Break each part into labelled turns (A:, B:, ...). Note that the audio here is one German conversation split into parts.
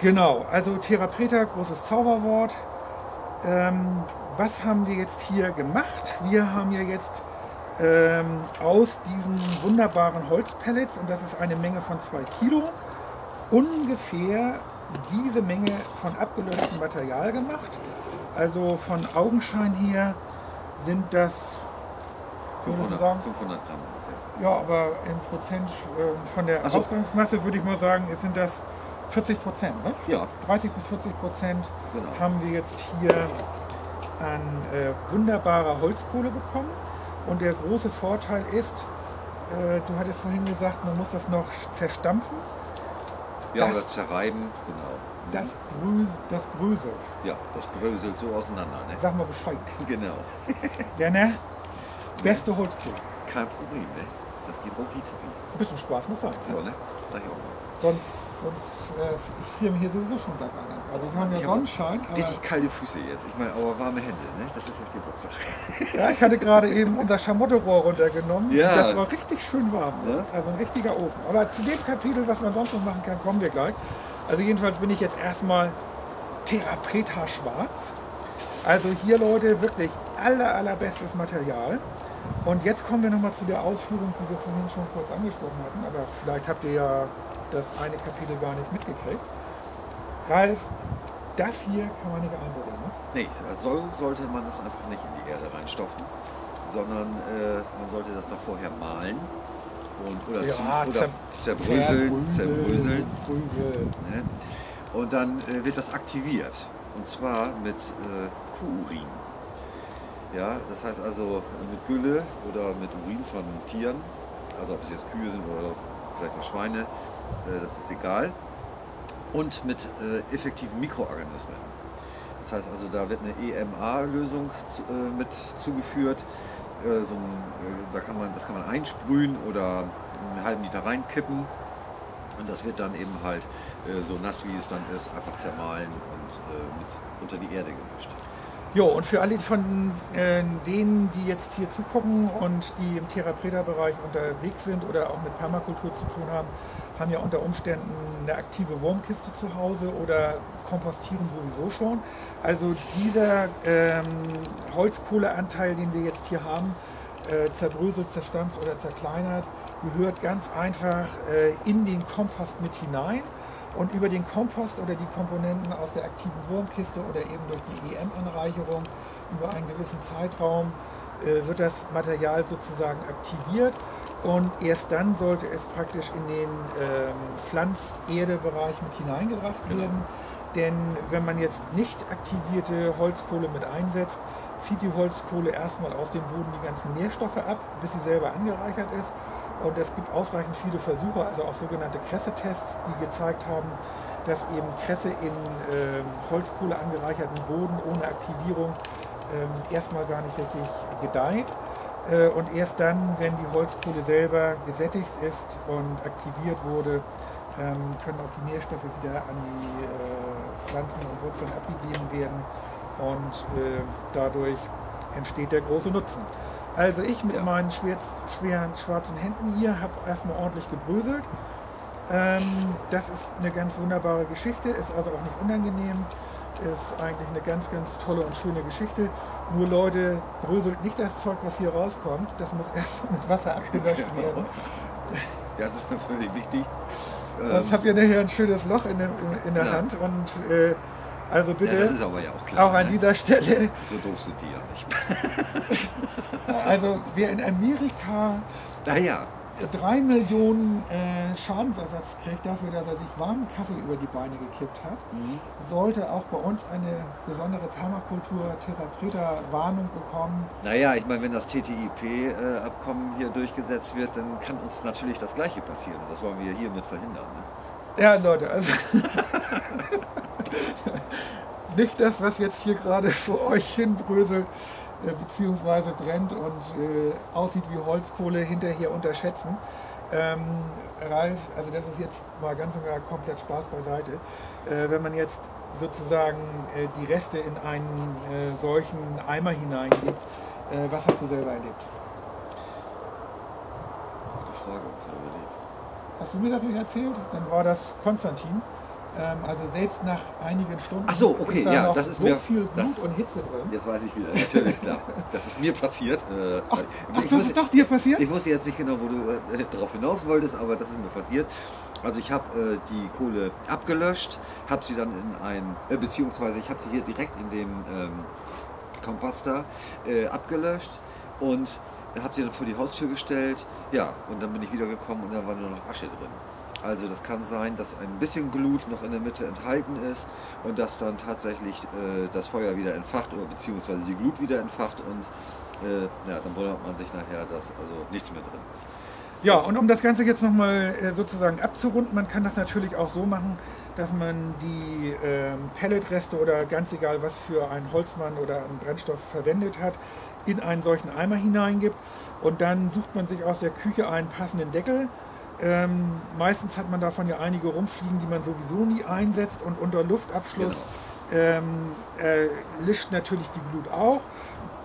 A: Genau, also Therapreta, großes Zauberwort. Ähm, was haben wir jetzt hier gemacht? Wir haben ja jetzt ähm, aus diesen wunderbaren Holzpellets, und das ist eine Menge von zwei Kilo, ungefähr diese Menge von abgelöstem Material gemacht. Also von Augenschein her sind das, wie würdest du
B: 500,
A: sagen?
B: 500 Gramm.
A: Ja, aber im Prozent äh, von der
B: so.
A: Ausgangsmasse würde ich mal sagen, es sind das 40 Prozent. Ne?
B: Ja,
A: 30 bis 40 Prozent
B: genau.
A: haben wir jetzt hier an äh, wunderbarer Holzkohle bekommen. Und der große Vorteil ist, äh, du hattest vorhin gesagt, man muss das noch zerstampfen.
B: Ja,
A: das-
B: oder zerreiben, genau.
A: Das, Brö das Brösel.
B: Ja, das bröselt so auseinander, ne?
A: Sag mal Bescheid.
B: Genau.
A: Ja, ne? Beste Holzkohle.
B: Kein Problem, ne? Das geht rucki zucki.
A: Ein bisschen Spaß muss sein.
B: Ja, ne? Ich auch mal.
A: Sonst, sonst äh, ich friere mir hier sowieso schon gleich an. Also
B: Ich hab
A: Sonnenschein, aber
B: Richtig kalte Füße jetzt. Ich meine, aber warme Hände, ne? Das ist echt die Hauptsache.
A: ja, ich hatte gerade eben unser Schamotterohr runtergenommen.
B: Ja.
A: Das war richtig schön warm.
B: Ja.
A: Also ein richtiger Ofen. Aber zu dem Kapitel, was man sonst noch machen kann, kommen wir gleich. Also jedenfalls bin ich jetzt erstmal Therapreta Schwarz. Also hier Leute wirklich aller allerbestes Material. Und jetzt kommen wir nochmal zu der Ausführung, die wir vorhin schon kurz angesprochen hatten. Aber vielleicht habt ihr ja das eine Kapitel gar nicht mitgekriegt. Ralf, das hier kann man nicht einbuddeln. Ne?
B: Nee, soll, sollte man das einfach nicht in die Erde reinstopfen, sondern äh, man sollte das da vorher mahlen und, oder,
A: Ja,
B: zu, oder
A: zer-
B: zerbröseln, zerbröseln.
A: Bröseln.
B: Ne? Und dann äh, wird das aktiviert. Und zwar mit äh, Kuhurin. Ja, das heißt also mit Gülle oder mit Urin von Tieren, also ob es jetzt Kühe sind oder vielleicht auch Schweine, äh, das ist egal. Und mit äh, effektiven Mikroorganismen. Das heißt also, da wird eine EMA-Lösung äh, mit zugeführt. So ein, da kann man, das kann man einsprühen oder einen halben Liter reinkippen. Und das wird dann eben halt so nass wie es dann ist, einfach zermahlen und mit unter die Erde gemischt.
A: Jo, und für alle von äh, denen, die jetzt hier zugucken und die im Therapreta-Bereich unterwegs sind oder auch mit Permakultur zu tun haben, haben ja unter Umständen eine aktive Wurmkiste zu Hause oder kompostieren sowieso schon. Also dieser ähm, Holzkohleanteil, den wir jetzt hier haben, äh, zerbröselt, zerstampft oder zerkleinert, gehört ganz einfach äh, in den Kompost mit hinein. Und über den Kompost oder die Komponenten aus der aktiven Wurmkiste oder eben durch die EM-Anreicherung über einen gewissen Zeitraum äh, wird das Material sozusagen aktiviert und erst dann sollte es praktisch in den ähm, Pflanzerdebereich mit hineingebracht
B: Genau.
A: werden. Denn wenn man jetzt nicht aktivierte Holzkohle mit einsetzt, zieht die Holzkohle erstmal aus dem Boden die ganzen Nährstoffe ab, bis sie selber angereichert ist. Und es gibt ausreichend viele Versuche, also auch sogenannte Kresse-Tests, die gezeigt haben, dass eben Kresse in ähm, Holzkohle angereicherten Boden ohne Aktivierung ähm, erstmal gar nicht richtig gedeiht. Äh, und erst dann, wenn die Holzkohle selber gesättigt ist und aktiviert wurde, ähm, können auch die Nährstoffe wieder an die äh, Pflanzen und Wurzeln abgegeben werden und äh, dadurch entsteht der große Nutzen. Also ich mit
B: Ja.
A: meinen schwer, schweren schwarzen Händen hier habe erstmal ordentlich gebröselt. Ähm, das ist eine ganz wunderbare Geschichte, ist also auch nicht unangenehm, ist eigentlich eine ganz, ganz tolle und schöne Geschichte. Nur Leute, bröselt nicht das Zeug, was hier rauskommt, das muss erstmal mit Wasser abgelöscht werden.
B: Ja, das ist natürlich wichtig.
A: Sonst
B: Ähm,
A: habt ihr nachher ein schönes Loch in, der- in der
B: Ja.
A: Hand und äh, also
B: ja,
A: bitte
B: das ist aber ja auch klar.
A: auch an
B: ne?
A: dieser Stelle
B: So doof sind die ja nicht.
A: Also wer in Amerika
B: Naja,
A: drei Millionen äh, Schadensersatz kriegt dafür, dass er sich warmen Kaffee über die Beine gekippt hat, sollte auch bei uns eine besondere Permakultur-Therapreta-Warnung bekommen.
B: naja, ich meine, wenn das TTIP-Abkommen hier durchgesetzt wird, dann kann uns natürlich das Gleiche passieren. Das wollen wir hiermit verhindern. Ne?
A: Ja, Leute, also nicht das, was jetzt hier gerade vor euch hinbröselt, äh, beziehungsweise brennt und äh, aussieht wie Holzkohle, hinterher unterschätzen. Ähm, Ralf, also das ist jetzt mal ganz und gar komplett Spaß beiseite. Äh, wenn man jetzt sozusagen äh, die Reste in einen äh, solchen Eimer hineingibt, äh, was hast du selber erlebt?
B: Gute Frage, was er überlegt.
A: Hast du mir das nicht erzählt? Dann war das Konstantin. Ähm, also selbst nach einigen Stunden
B: Ach so, okay,
A: ist da
B: ja,
A: noch
B: das ist
A: so
B: mir-
A: viel Blut
B: das-
A: und Hitze drin.
B: Jetzt weiß ich wieder, natürlich, klar. Das ist mir passiert. Äh,
A: Ach,
B: ich,
A: das
B: wusste,
A: ist doch dir passiert?
B: ich wusste jetzt nicht genau, wo du äh, darauf hinaus wolltest, aber das ist mir passiert. Also ich habe äh, die Kohle abgelöscht, habe sie dann in ein, äh, beziehungsweise ich habe sie hier direkt in dem ähm, Komposter äh, abgelöscht und habe sie dann vor die Haustür gestellt. Ja, und dann bin ich wiedergekommen und da war nur noch Asche drin. Also das kann sein, dass ein bisschen Glut noch in der Mitte enthalten ist und dass dann tatsächlich äh, das Feuer wieder entfacht oder beziehungsweise die Glut wieder entfacht und äh, ja, dann wundert man sich nachher, dass also nichts mehr drin ist.
A: Ja, und um das Ganze jetzt nochmal äh, sozusagen abzurunden, man kann das natürlich auch so machen, dass man die ähm, Pelletreste oder ganz egal was für einen Holzmann oder einen Brennstoff verwendet hat, in einen solchen Eimer hineingibt und dann sucht man sich aus der Küche einen passenden Deckel. Ähm, meistens hat man davon ja einige rumfliegen, die man sowieso nie einsetzt und unter Luftabschluss ähm, äh, lischt natürlich die Glut auch.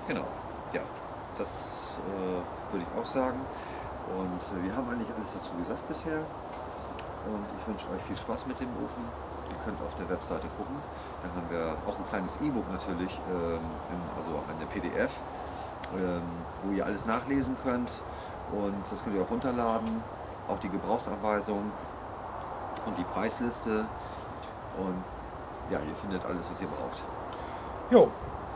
B: Genau, ja, das äh, würde ich auch sagen. Und äh, wir haben eigentlich alles dazu gesagt bisher. Und ich wünsche euch viel Spaß mit dem Ofen. Ihr könnt auf der Webseite gucken. Dann haben wir auch ein kleines E-Book natürlich, ähm, in, also eine PDF, ähm, wo ihr alles nachlesen könnt. Und das könnt ihr auch runterladen. Auch die Gebrauchsanweisung und die Preisliste. Und ja, ihr findet alles, was ihr braucht.
A: Jo,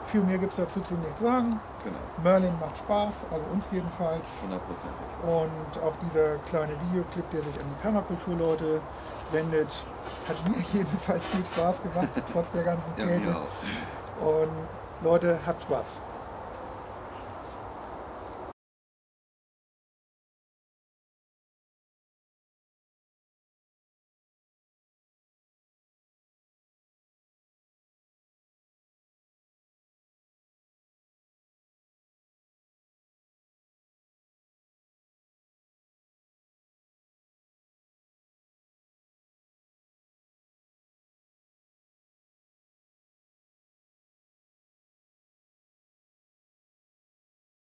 A: viel mehr gibt es dazu zu nichts sagen.
B: Genau,
A: Merlin macht Spaß, also uns jedenfalls.
B: hundertprozentig.
A: Und auch dieser kleine Videoclip, der sich an die Permakulturleute wendet, hat mir jedenfalls viel Spaß gemacht, trotz der ganzen
B: Ja,
A: Kälte.
B: auch.
A: Und Leute, habt Spaß.